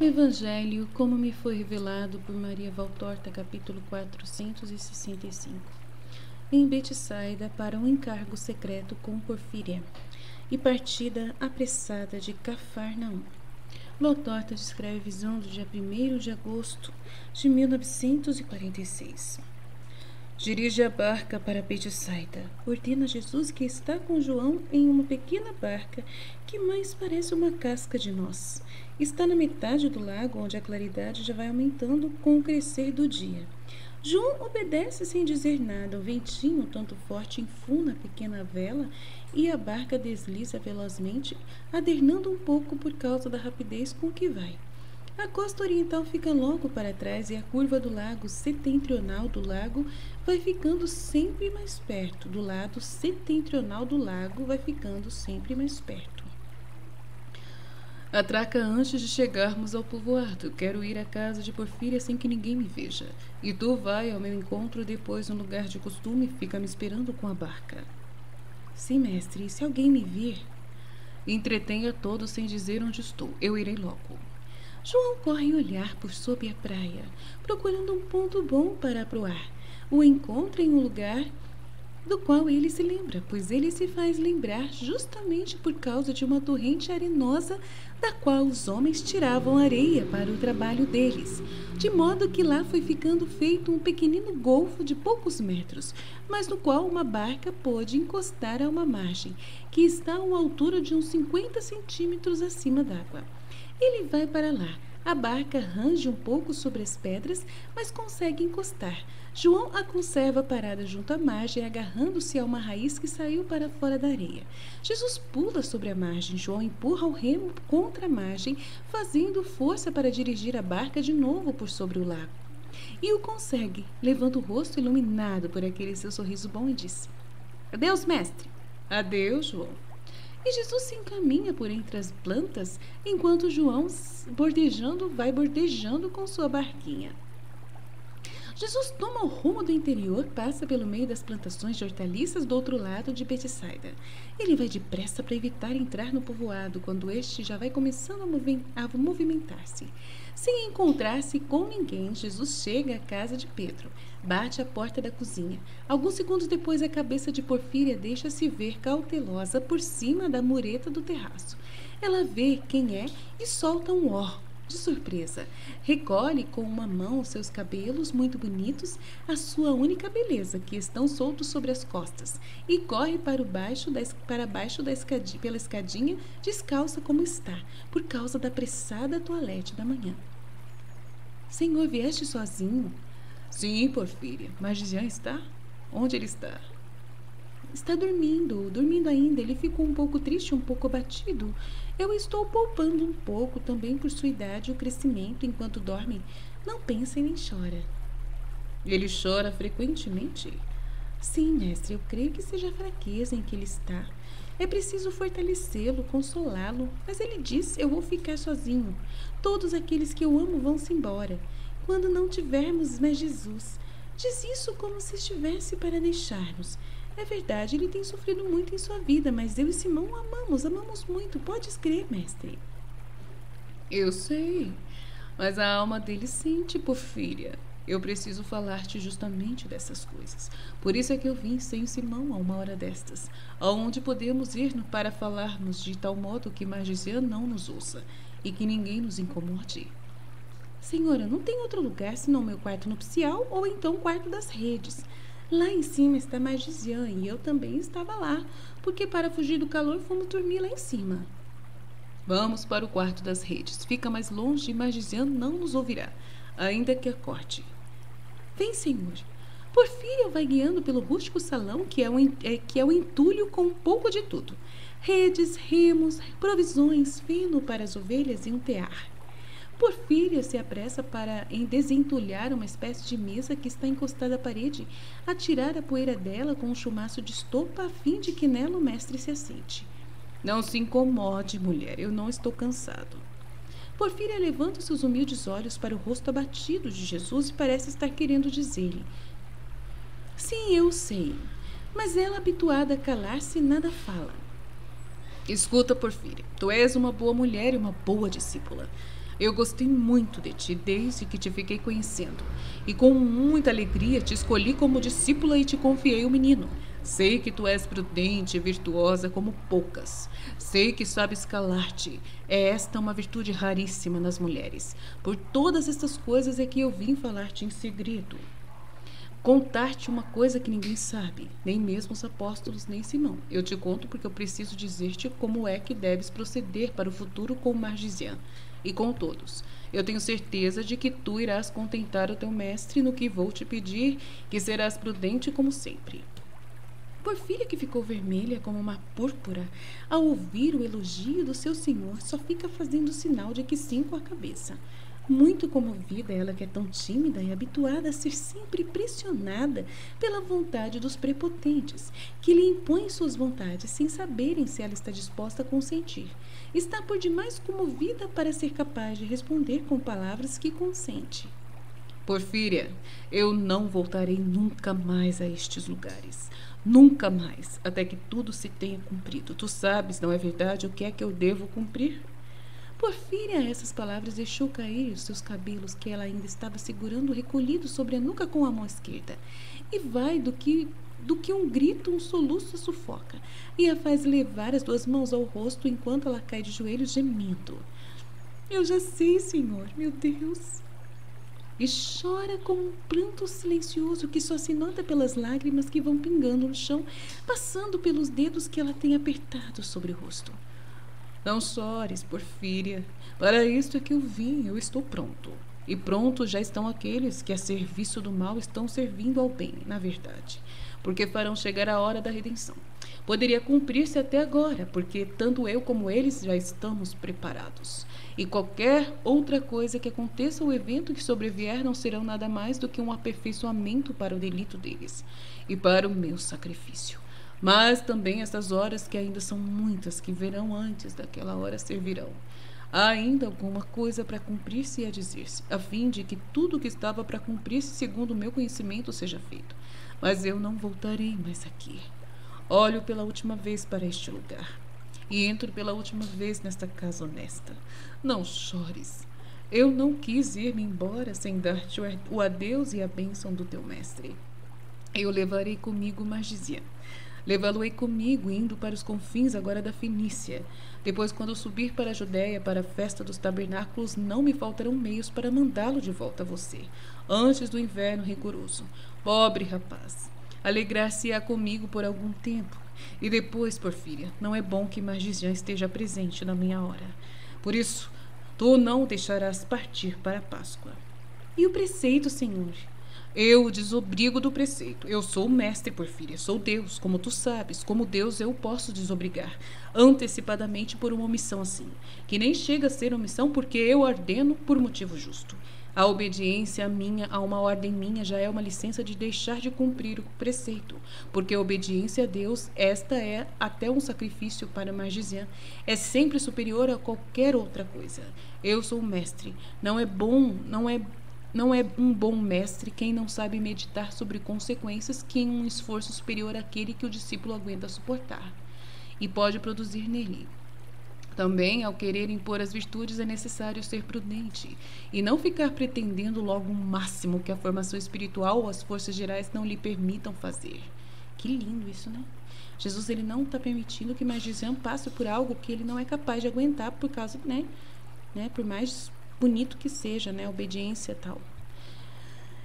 Evangelho, como me foi revelado por Maria Valtorta, capítulo 465. Em Betsaida para um encargo secreto com Porfíria e partida apressada de Cafarnaum. Valtorta descreve a visão do dia 1 de agosto de 1946. Dirige a barca para Betsaida. Ordena Jesus que está com João em uma pequena barca que mais parece uma casca de noz. Está na metade do lago onde a claridade já vai aumentando com o crescer do dia. João obedece sem dizer nada. O ventinho, tanto forte, enfuna a pequena vela e a barca desliza velozmente, adernando um pouco por causa da rapidez com que vai. A costa oriental fica logo para trás e a curva do lado setentrional do lago vai ficando sempre mais perto. Do lado setentrional do lago vai ficando sempre mais perto. Atraca antes de chegarmos ao povoado. Quero ir à casa de Porfíria sem que ninguém me veja. E tu vai ao meu encontro depois no lugar de costume fica me esperando com a barca. Sim, mestre, e se alguém me vir? Entretenha todos sem dizer onde estou. Eu irei logo. João corre olhar por sob a praia, procurando um ponto bom para aproar. O encontra em um lugar do qual ele se lembra, pois ele se faz lembrar justamente por causa de uma torrente arenosa da qual os homens tiravam areia para o trabalho deles, de modo que lá foi ficando feito um pequenino golfo de poucos metros, mas no qual uma barca pôde encostar a uma margem, que está a uma altura de uns 50 centímetros acima d'água. Ele vai para lá. A barca range um pouco sobre as pedras, mas consegue encostar. João a conserva parada junto à margem, agarrando-se a uma raiz que saiu para fora da areia. Jesus pula sobre a margem. João empurra o remo contra a margem, fazendo força para dirigir a barca de novo por sobre o lago. E o consegue, levando o rosto iluminado por aquele seu sorriso bom e disse: Adeus, mestre. Adeus, João. E Jesus se encaminha por entre as plantas, enquanto João, bordejando, vai bordejando com sua barquinha. Jesus toma o rumo do interior, passa pelo meio das plantações de hortaliças do outro lado de Betsaida. Ele vai depressa para evitar entrar no povoado, quando este já vai começando a movimentar-se. Sem encontrar-se com ninguém, Jesus chega à casa de Pedro, bate à porta da cozinha. Alguns segundos depois, a cabeça de Porfíria deixa-se ver cautelosa por cima da mureta do terraço. Ela vê quem é e solta um ó de surpresa. Recolhe com uma mão seus cabelos muito bonitos, a sua única beleza, que estão soltos sobre as costas, e corre para, baixo da, para baixo da escadinha, pela escadinha, descalça como está, por causa da apressada toalete da manhã. Senhor, vieste sozinho? Sim, Porfíria. Mas Jean está? Onde ele está? Está dormindo, dormindo ainda. Ele ficou um pouco triste, um pouco abatido. Eu estou poupando um pouco também por sua idade e o crescimento enquanto dorme. Não pensa e nem chora. Ele chora frequentemente? Sim, mestre, eu creio que seja a fraqueza em que ele está. É preciso fortalecê-lo, consolá-lo. Mas ele diz: Eu vou ficar sozinho. Todos aqueles que eu amo vão-se embora. Quando não tivermos mais Jesus. Diz isso como se estivesse para deixar-nos. É verdade, ele tem sofrido muito em sua vida, mas eu e Simão o amamos, amamos muito. Podes crer, mestre. Eu sei, mas a alma dele sente, Porfíria. Eu preciso falar-te justamente dessas coisas. Por isso é que eu vim sem Simão a uma hora destas, aonde podemos ir para falarmos de tal modo que Margisian não nos ouça e que ninguém nos incomode. Senhora, não tem outro lugar senão meu quarto nupcial ou então o quarto das redes. Lá em cima está Magizian e eu também estava lá, porque para fugir do calor fomos dormir lá em cima. Vamos para o quarto das redes. Fica mais longe e Magizian não nos ouvirá, ainda que acorde. Vem, senhor. Porfíria vai guiando pelo rústico salão, que é, um, é, que é o entulho com um pouco de tudo. Redes, remos, provisões, feno para as ovelhas e um tear. Porfíria se apressa para em desentulhar uma espécie de mesa que está encostada à parede, atirar a poeira dela com um chumaço de estopa a fim de que nela o mestre se assente. Não se incomode, mulher, eu não estou cansado. Porfíria levanta seus humildes olhos para o rosto abatido de Jesus e parece estar querendo dizer-lhe: Sim, eu sei, mas ela, habituada a calar-se, nada fala. Escuta, Porfíria, tu és uma boa mulher e uma boa discípula. Eu gostei muito de ti desde que te fiquei conhecendo, e com muita alegria te escolhi como discípula e te confiei o menino. Sei que tu és prudente e virtuosa como poucas. Sei que sabes calar-te. É esta uma virtude raríssima nas mulheres. Por todas estas coisas é que eu vim falar-te em segredo. Contar-te uma coisa que ninguém sabe, nem mesmo os apóstolos, nem Simão. Eu te conto porque eu preciso dizer-te como é que deves proceder para o futuro com Margisian e com todos. Eu tenho certeza de que tu irás contentar o teu mestre no que vou te pedir, que serás prudente como sempre. Porfíria, que ficou vermelha como uma púrpura, ao ouvir o elogio do seu senhor, só fica fazendo sinal de que sim com a cabeça. Muito comovida, ela que é tão tímida e habituada a ser sempre pressionada pela vontade dos prepotentes, que lhe impõem suas vontades sem saberem se ela está disposta a consentir. Está por demais comovida para ser capaz de responder com palavras que consente. Porfíria, eu não voltarei nunca mais a estes lugares. Nunca mais, até que tudo se tenha cumprido. Tu sabes, não é verdade, o que é que eu devo cumprir? Porfíria, a essas palavras, deixou cair os seus cabelos, que ela ainda estava segurando recolhidos sobre a nuca com a mão esquerda. E vai do que do que um grito, um soluço a sufoca, e a faz levar as duas mãos ao rosto enquanto ela cai de joelhos gemendo. Eu já sei, senhor, meu Deus. E chora com um pranto silencioso que só se nota pelas lágrimas que vão pingando no chão, passando pelos dedos que ela tem apertados sobre o rosto. Não chores, Porfíria. Para isto é que eu vim, eu estou pronto. E prontos já estão aqueles que, a serviço do mal, estão servindo ao bem, na verdade, porque farão chegar a hora da redenção. Poderia cumprir-se até agora, porque tanto eu como eles já estamos preparados. E qualquer outra coisa que aconteça ou evento que sobrevier não serão nada mais do que um aperfeiçoamento para o delito deles e para o meu sacrifício. Mas também essas horas que ainda são muitas, que verão antes daquela hora servirão. Há ainda alguma coisa para cumprir-se e a dizer-se, a fim de que tudo o que estava para cumprir-se segundo o meu conhecimento seja feito. Mas eu não voltarei mais aqui. Olho pela última vez para este lugar e entro pela última vez nesta casa honesta. Não chores. Eu não quis ir-me embora sem dar-te o adeus e a bênção do teu mestre. Eu levarei comigo Margisian Levá-lo-ei comigo, indo para os confins agora da Fenícia. Depois, quando subir para a Judéia, para a festa dos tabernáculos, não me faltarão meios para mandá-lo de volta a você, antes do inverno rigoroso. Pobre rapaz, alegrar-se-á comigo por algum tempo. E depois, Porfíria, não é bom que Margisian esteja presente na minha hora. Por isso, tu não o deixarás partir para a Páscoa. E o preceito, Senhor? Eu desobrigo do preceito. Eu sou o mestre, Porfíria. Sou Deus, como tu sabes. Como Deus, eu posso desobrigar antecipadamente por uma omissão assim, que nem chega a ser omissão porque eu ordeno por motivo justo. A obediência minha a uma ordem minha já é uma licença de deixar de cumprir o preceito, porque a obediência a Deus, esta é até um sacrifício para Margisian, é sempre superior a qualquer outra coisa. Eu sou o mestre. Não é bom, não é não é um bom mestre quem não sabe meditar sobre consequências que em um esforço superior àquele que o discípulo aguenta suportar e pode produzir nele. Também, ao querer impor as virtudes, é necessário ser prudente e não ficar pretendendo logo um máximo que a formação espiritual ou as forças gerais não lhe permitam fazer. Que lindo isso, né? Jesus ele não está permitindo que Magisian passe por algo que ele não é capaz de aguentar por causa, né? né? Por mais bonito que seja, né, obediência tal.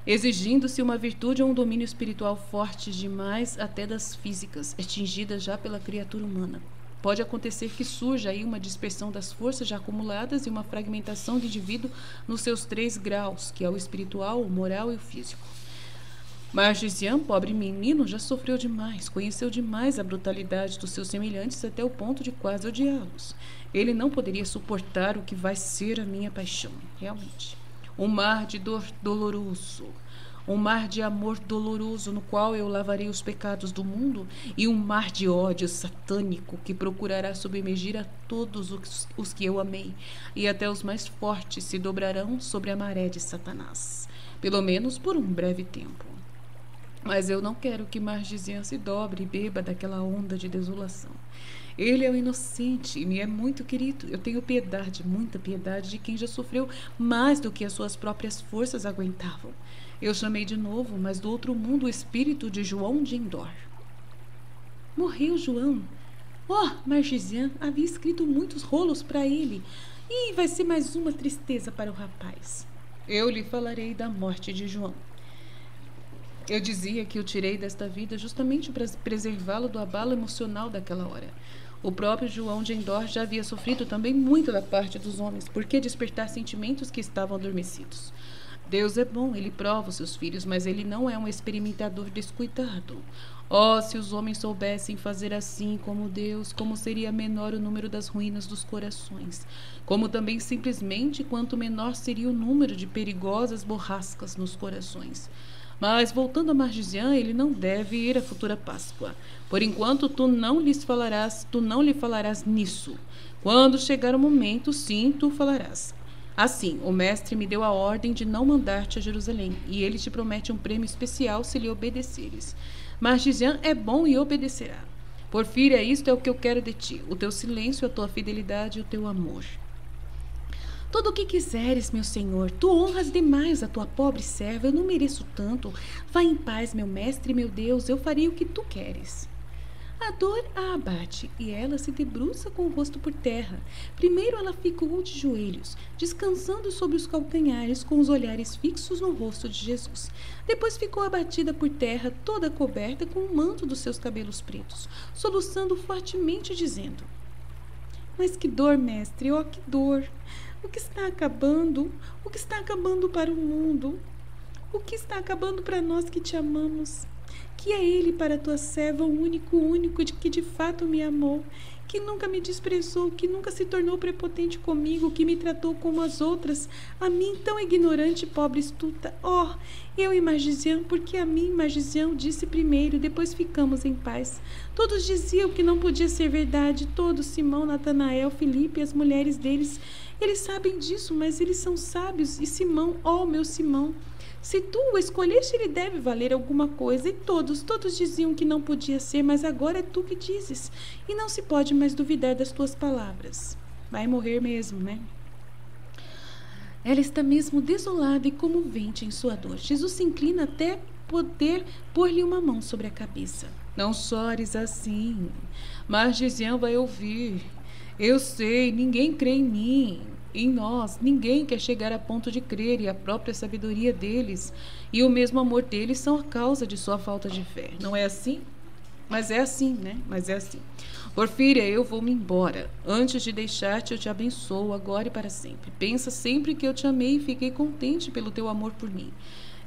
Exigindo-se uma virtude ou um domínio espiritual forte demais, até das físicas, atingidas já pela criatura humana. Pode acontecer que surja aí uma dispersão das forças já acumuladas e uma fragmentação do indivíduo nos seus três graus, que é o espiritual, o moral e o físico. Mas Gisian, pobre menino, já sofreu demais, conheceu demais a brutalidade dos seus semelhantes até o ponto de quase odiá-los. Ele não poderia suportar o que vai ser a minha paixão, realmente. Um mar de dor doloroso, um mar de amor doloroso no qual eu lavarei os pecados do mundo e um mar de ódio satânico que procurará submergir a todos os, os que eu amei e até os mais fortes se dobrarão sobre a maré de Satanás, pelo menos por um breve tempo. Mas eu não quero que Margisian se dobre e beba daquela onda de desolação. Ele é o inocente e me é muito querido. Eu tenho piedade, muita piedade de quem já sofreu mais do que as suas próprias forças aguentavam. Eu chamei de novo, mas do outro mundo, o espírito de João de Endor. Morreu João. Oh, Margisian havia escrito muitos rolos para ele. E vai ser mais uma tristeza para o rapaz. Eu lhe falarei da morte de João. Eu dizia que o tirei desta vida justamente para preservá-lo do abalo emocional daquela hora. O próprio João de Endor já havia sofrido também muito da parte dos homens, por que despertar sentimentos que estavam adormecidos? Deus é bom, ele prova os seus filhos, mas ele não é um experimentador descuidado. Oh, se os homens soubessem fazer assim como Deus, como seria menor o número das ruínas dos corações, como também simplesmente quanto menor seria o número de perigosas borrascas nos corações. Mas voltando a Margisian, ele não deve ir à futura Páscoa. Por enquanto, tu não lhes falarás, tu não lhe falarás nisso. Quando chegar o momento, sim, tu falarás. Assim, o mestre me deu a ordem de não mandar-te a Jerusalém, e ele te promete um prêmio especial se lhe obedeceres. Margisian é bom e obedecerá. Porfíria, isto é o que eu quero de ti: o teu silêncio, a tua fidelidade e o teu amor. Tudo o que quiseres, meu senhor, tu honras demais a tua pobre serva, eu não mereço tanto. Vá em paz, meu mestre, meu Deus, eu farei o que tu queres. A dor a abate e ela se debruça com o rosto por terra. Primeiro ela ficou de joelhos, descansando sobre os calcanhares com os olhares fixos no rosto de Jesus. Depois ficou abatida por terra, toda coberta com o manto dos seus cabelos pretos, soluçando fortemente, dizendo: Mas que dor, mestre, oh que dor! O que está acabando? O que está acabando para o mundo? O que está acabando para nós que te amamos? Que é Ele para tua serva, o único, único de que de fato me amou, que nunca me desprezou, que nunca se tornou prepotente comigo, que me tratou como as outras, a mim tão ignorante, pobre estuta. Oh, eu e Magisião, porque a mim Magisião disse primeiro, depois ficamos em paz. Todos diziam que não podia ser verdade, todos, Simão, Natanael, Felipe e as mulheres deles, eles sabem disso, mas eles são sábios. E Simão, ó oh, meu Simão, se tu o escolheste, ele deve valer alguma coisa. E todos, todos diziam que não podia ser, mas agora é tu que dizes. E não se pode mais duvidar das tuas palavras. Vai morrer mesmo, né? Ela está mesmo desolada e comovente em sua dor. Jesus se inclina até poder pôr-lhe uma mão sobre a cabeça. Não chores assim. Margisião vai ouvir. Eu sei, ninguém crê em mim. Em nós, ninguém quer chegar a ponto de crer e a própria sabedoria deles e o mesmo amor deles são a causa de sua falta de fé. Não é assim? Mas é assim, né? Mas é assim. Porfíria, eu vou-me embora. Antes de deixar-te, eu te abençoo agora e para sempre. Pensa sempre que eu te amei e fiquei contente pelo teu amor por mim.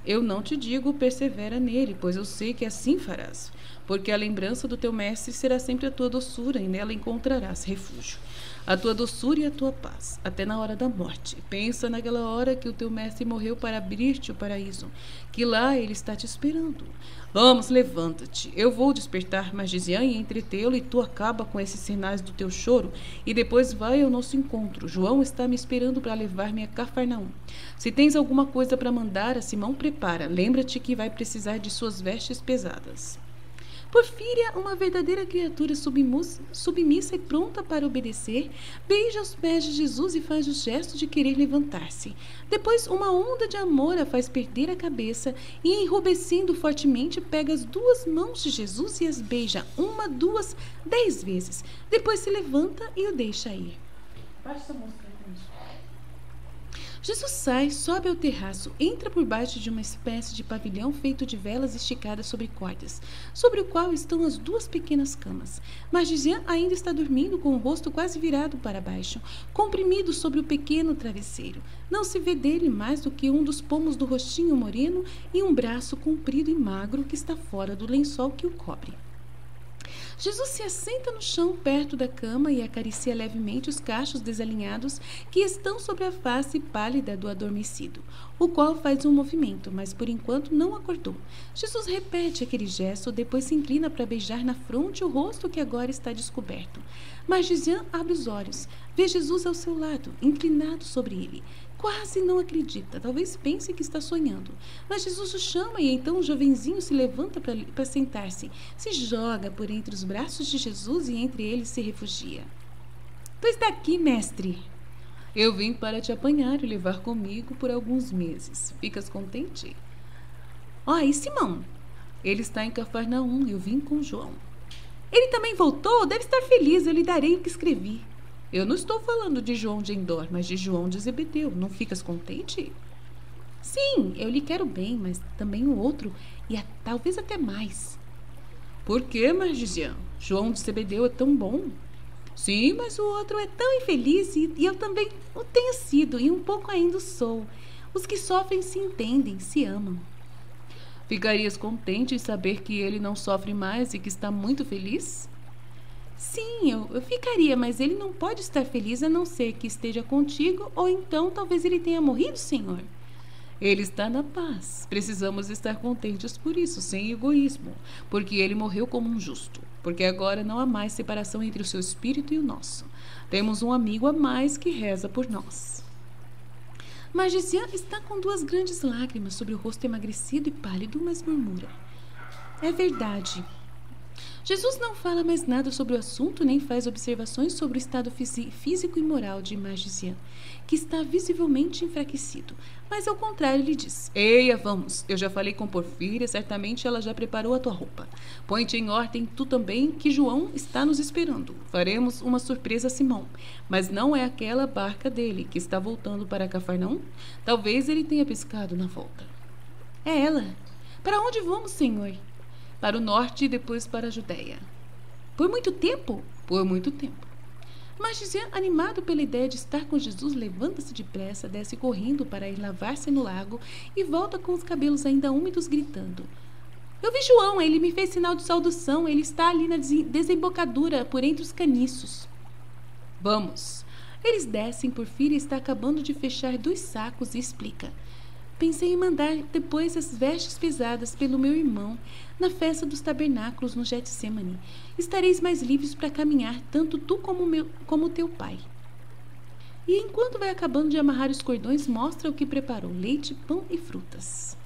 Eu não te digo persevera nele, pois eu sei que assim farás. Porque a lembrança do teu mestre será sempre a tua doçura, e nela encontrarás refúgio a tua doçura e a tua paz, até na hora da morte. Pensa naquela hora que o teu mestre morreu para abrir-te o paraíso, que lá ele está te esperando. Vamos, levanta-te. Eu vou despertar Magisian e entretê-lo, e tu acaba com esses sinais do teu choro, e depois vai ao nosso encontro. João está me esperando para levar-me a Cafarnaum. Se tens alguma coisa para mandar a Simão, prepara. Lembra-te que vai precisar de suas vestes pesadas. Porfíria, uma verdadeira criatura submissa e pronta para obedecer, beija os pés de Jesus e faz o gesto de querer levantar-se. Depois, uma onda de amor a faz perder a cabeça e, enrubescendo fortemente, pega as duas mãos de Jesus e as beija uma, duas, dez vezes. Depois se levanta e o deixa ir. Baixa essa música. Jesus sai, sobe ao terraço, entra por baixo de uma espécie de pavilhão feito de velas esticadas sobre cordas, sobre o qual estão as duas pequenas camas. Mas Gizian ainda está dormindo com o rosto quase virado para baixo, comprimido sobre o pequeno travesseiro. Não se vê dele mais do que um dos pomos do rostinho moreno e um braço comprido e magro que está fora do lençol que o cobre. Jesus se assenta no chão perto da cama e acaricia levemente os cachos desalinhados que estão sobre a face pálida do adormecido, o qual faz um movimento, mas por enquanto não acordou. Jesus repete aquele gesto, depois se inclina para beijar na fronte o rosto que agora está descoberto. Mas Gizian abre os olhos. Vê Jesus ao seu lado, inclinado sobre ele. Quase não acredita, talvez pense que está sonhando. Mas Jesus o chama e então o jovenzinho se levanta para sentar-se, se joga por entre os braços de Jesus e entre eles se refugia. Tu está aqui, mestre. Eu vim para te apanhar e levar comigo por alguns meses. Ficas contente? Ó, oh, e Simão? Ele está em Cafarnaum. Eu vim com João. Ele também voltou? Deve estar feliz. Eu lhe darei o que escrevi. Eu não estou falando de João de Endor, mas de João de Zebedeu. Não ficas contente? Sim, eu lhe quero bem, mas também o outro, e a, talvez até mais. Por que, Margisian? João de Zebedeu é tão bom. Sim, mas o outro é tão infeliz e, e eu também o tenho sido, e um pouco ainda sou. Os que sofrem se entendem, se amam. Ficarias contente em saber que ele não sofre mais e que está muito feliz? Sim, eu, eu, ficaria, mas ele não pode estar feliz a não ser que esteja contigo, ou então talvez ele tenha morrido, Senhor. Ele está na paz. Precisamos estar contentes por isso, sem egoísmo, porque ele morreu como um justo. Porque agora não há mais separação entre o seu espírito e o nosso. Temos um amigo a mais que reza por nós. Magician está com duas grandes lágrimas sobre o rosto emagrecido e pálido, mas murmura: É verdade, Jesus não fala mais nada sobre o assunto nem faz observações sobre o estado físico e moral de Magician, que está visivelmente enfraquecido. Mas ao contrário, ele diz: Eia, vamos, eu já falei com Porfíria, certamente ela já preparou a tua roupa. Põe-te em ordem tu também, que João está nos esperando. Faremos uma surpresa a Simão, mas não é aquela barca dele que está voltando para Cafarnaum? Talvez ele tenha pescado na volta. É ela. Para onde vamos, Senhor? Para o norte e depois para a Judéia. Por muito tempo? Por muito tempo. Mas Gisele, animado pela ideia de estar com Jesus, levanta-se depressa, desce correndo para ir lavar-se no lago e volta com os cabelos ainda úmidos, gritando: Eu vi João, ele me fez sinal de saudação, ele está ali na desembocadura, por entre os caniços. Vamos. Eles descem, por e está acabando de fechar dois sacos e explica. Pensei em mandar depois as vestes pesadas pelo meu irmão na festa dos tabernáculos no Getsemane. Estareis mais livres para caminhar, tanto tu como, meu, como teu pai. E enquanto vai acabando de amarrar os cordões, mostra o que preparou: leite, pão e frutas.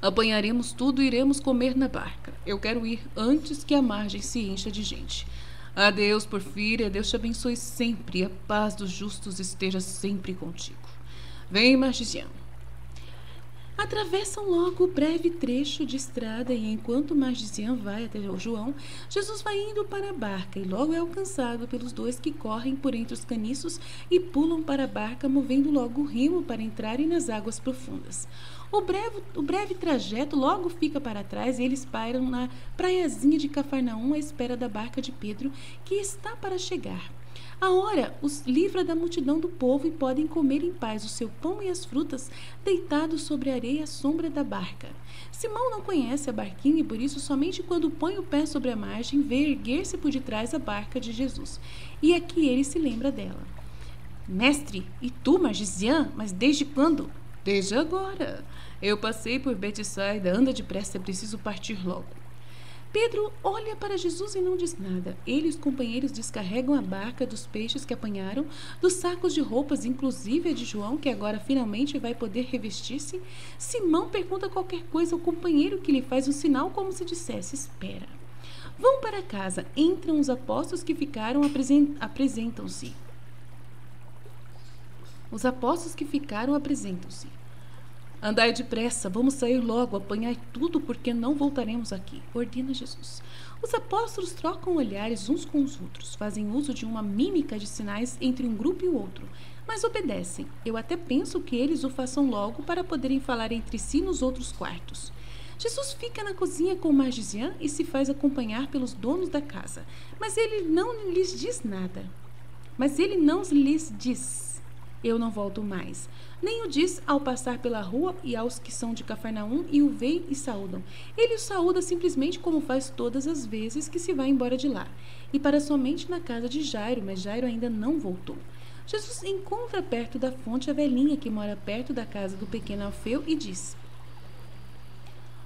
Apanharemos tudo e iremos comer na barca. Eu quero ir antes que a margem se encha de gente. Adeus, Porfíria. Deus te abençoe sempre. A paz dos justos esteja sempre contigo. Vem, Margisião. Atravessam logo o breve trecho de estrada e enquanto Margisian vai até João, Jesus vai indo para a barca e logo é alcançado pelos dois que correm por entre os caniços e pulam para a barca, movendo logo o remo para entrarem nas águas profundas. O breve, o breve trajeto logo fica para trás e eles pairam na praiazinha de Cafarnaum à espera da barca de Pedro, que está para chegar. A hora os livra da multidão do povo e podem comer em paz o seu pão e as frutas, deitados sobre a areia à sombra da barca. Simão não conhece a barquinha e por isso somente quando põe o pé sobre a margem vê erguer-se por detrás a barca de Jesus. E que ele se lembra dela. Mestre, e tu, Magisian, mas desde quando? Desde agora. Eu passei por Betsaida, anda depressa, é preciso partir logo. Pedro olha para Jesus e não diz nada. Ele e os companheiros descarregam a barca dos peixes que apanharam, dos sacos de roupas, inclusive a de João, que agora finalmente vai poder revestir-se. Simão pergunta qualquer coisa ao companheiro que lhe faz um sinal como se dissesse: Espera. Vão para casa, entram os apóstolos que ficaram, apresentam-se. Os apóstolos que ficaram apresentam-se. Andai depressa, vamos sair logo, apanhai tudo, porque não voltaremos aqui, ordena Jesus. Os apóstolos trocam olhares uns com os outros, fazem uso de uma mímica de sinais entre um grupo e o outro, mas obedecem. Eu até penso que eles o façam logo para poderem falar entre si nos outros quartos. Jesus fica na cozinha com Margisian e se faz acompanhar pelos donos da casa, mas ele não lhes diz nada. Mas ele não lhes diz: Eu não volto mais. Nem o diz ao passar pela rua e aos que são de Cafarnaum e o veem e saúdam. Ele o saúda simplesmente como faz todas as vezes que se vai embora de lá. E para somente na casa de Jairo, mas Jairo ainda não voltou. Jesus encontra perto da fonte a velhinha que mora perto da casa do pequeno Alfeu e diz: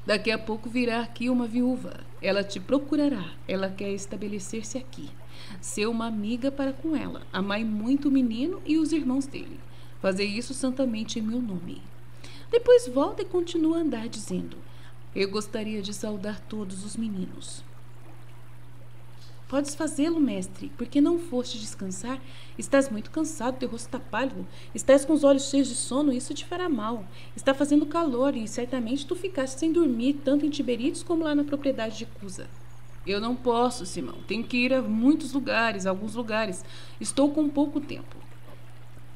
Daqui a pouco virá aqui uma viúva. Ela te procurará. Ela quer estabelecer-se aqui. Ser uma amiga para com ela, amai muito o menino e os irmãos dele. Fazei isso santamente em meu nome. Depois volta e continua a andar, dizendo: Eu gostaria de saudar todos os meninos. Podes fazê-lo, mestre, porque não foste descansar? Estás muito cansado, teu rosto está pálido, estás com os olhos cheios de sono, isso te fará mal. Está fazendo calor e certamente tu ficaste sem dormir, tanto em Tiberites como lá na propriedade de Cusa. Eu não posso, Simão. Tenho que ir a muitos lugares, a alguns lugares. Estou com pouco tempo.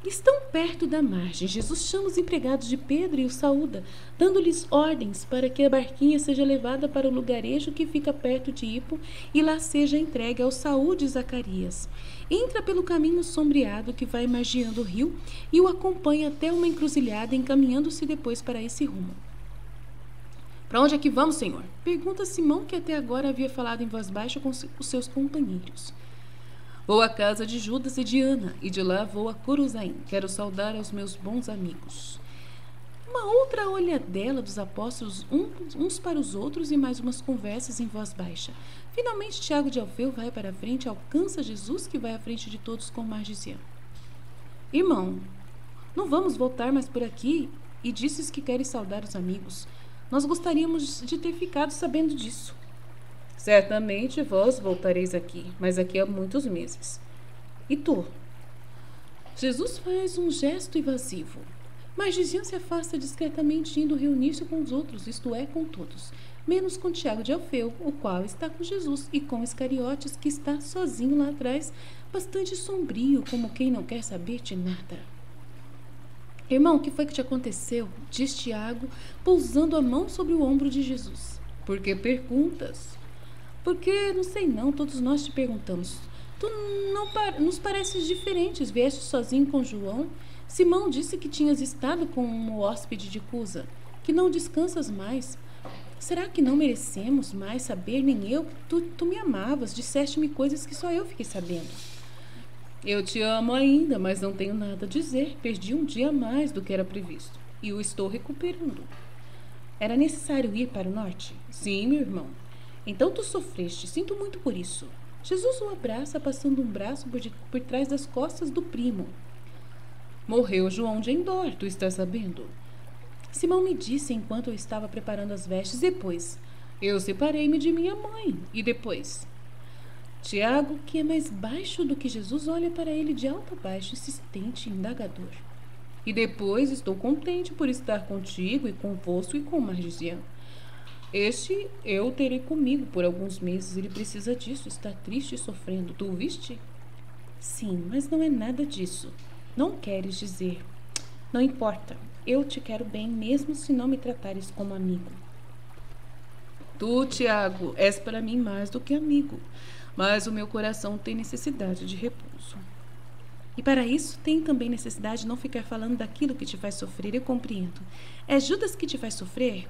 Estão perto da margem. Jesus chama os empregados de Pedro e os saúda, dando-lhes ordens para que a barquinha seja levada para o lugarejo que fica perto de Ipo e lá seja entregue ao Saúl de Zacarias. Entra pelo caminho sombreado que vai margeando o rio e o acompanha até uma encruzilhada, encaminhando-se depois para esse rumo. Para onde é que vamos, senhor? Pergunta Simão, que até agora havia falado em voz baixa com os seus companheiros. Vou à casa de Judas e de Ana, e de lá vou a Coruzaim. Quero saudar aos meus bons amigos. Uma outra olhadela dos apóstolos uns para os outros e mais umas conversas em voz baixa. Finalmente, Tiago de Alfeu vai para a frente alcança Jesus, que vai à frente de todos com margisião. Irmão, não vamos voltar mais por aqui? E disses que queres saudar os amigos. Nós gostaríamos de ter ficado sabendo disso. Certamente vós voltareis aqui, mas aqui há muitos meses. E tu? Jesus faz um gesto evasivo, mas Gizian se afasta discretamente, indo reunir-se com os outros, isto é, com todos, menos com Tiago de Alfeu, o qual está com Jesus, e com Iscariotes, que está sozinho lá atrás, bastante sombrio, como quem não quer saber de nada. Irmão, o que foi que te aconteceu? Diz Tiago, pousando a mão sobre o ombro de Jesus. Por que perguntas? Porque, não sei não, todos nós te perguntamos. Tu não nos pareces diferentes. Vieste sozinho com João? Simão disse que tinhas estado com um hóspede de Cusa, que não descansas mais. Será que não merecemos mais saber, nem eu? Tu, tu me amavas, disseste-me coisas que só eu fiquei sabendo. Eu te amo ainda, mas não tenho nada a dizer. Perdi um dia mais do que era previsto e o estou recuperando. Era necessário ir para o norte? Sim, meu irmão. Então tu sofreste, sinto muito por isso. Jesus o abraça, passando um braço por, de, por trás das costas do primo. Morreu João de Endor, tu estás sabendo? Simão me disse enquanto eu estava preparando as vestes. Depois, eu separei-me de minha mãe. E depois? Tiago, que é mais baixo do que Jesus, olha para ele de alto a baixo, insistente e indagador. E depois estou contente por estar contigo e convosco e com Margisian. Este eu terei comigo por alguns meses. Ele precisa disso. Está triste e sofrendo. Tu viste? Sim, mas não é nada disso. Não queres dizer. Não importa. Eu te quero bem, mesmo se não me tratares como amigo. Tu, Tiago, és para mim mais do que amigo, mas o meu coração tem necessidade de repouso. E para isso tem também necessidade de não ficar falando daquilo que te faz sofrer, eu compreendo. É Judas que te faz sofrer?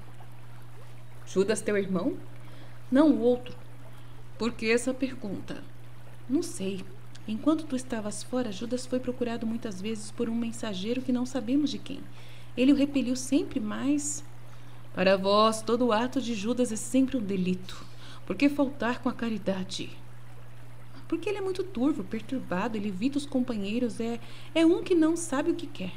Judas, teu irmão? Não o outro. Por que essa pergunta? Não sei. Enquanto tu estavas fora, Judas foi procurado muitas vezes por um mensageiro que não sabemos de quem. Ele o repeliu sempre, mas. Para vós, todo ato de Judas é sempre um delito. Por que faltar com a caridade? Porque ele é muito turvo, perturbado, ele evita os companheiros, é, é um que não sabe o que quer.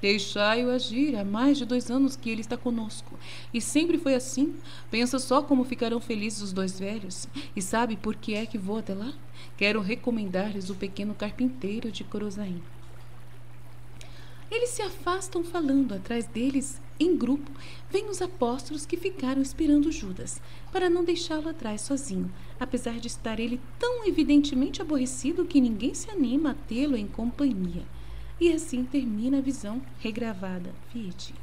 Deixai-o agir. Há mais de dois anos que ele está conosco. E sempre foi assim. Pensa só como ficarão felizes os dois velhos. E sabe por que é que vou até lá? Quero recomendar-lhes o pequeno carpinteiro de Corozaim. Eles se afastam falando. Atrás deles, em grupo, vêm os apóstolos que ficaram esperando Judas, para não deixá-lo atrás sozinho, apesar de estar ele tão evidentemente aborrecido que ninguém se anima a tê-lo em companhia. E assim termina a visão regravada. Fiat.